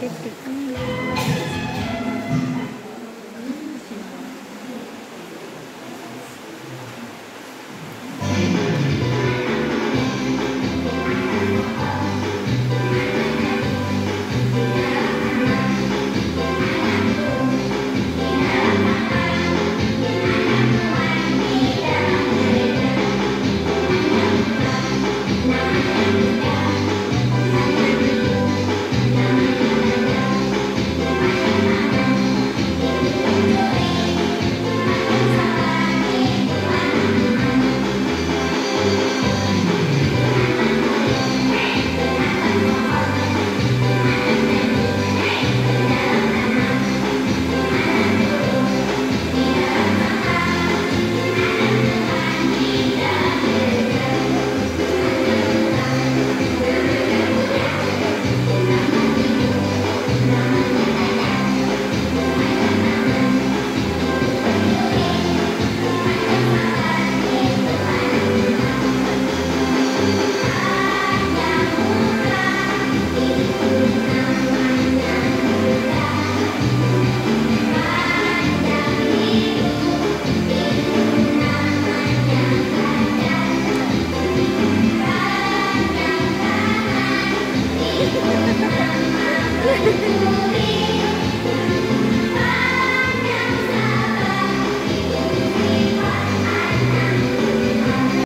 给给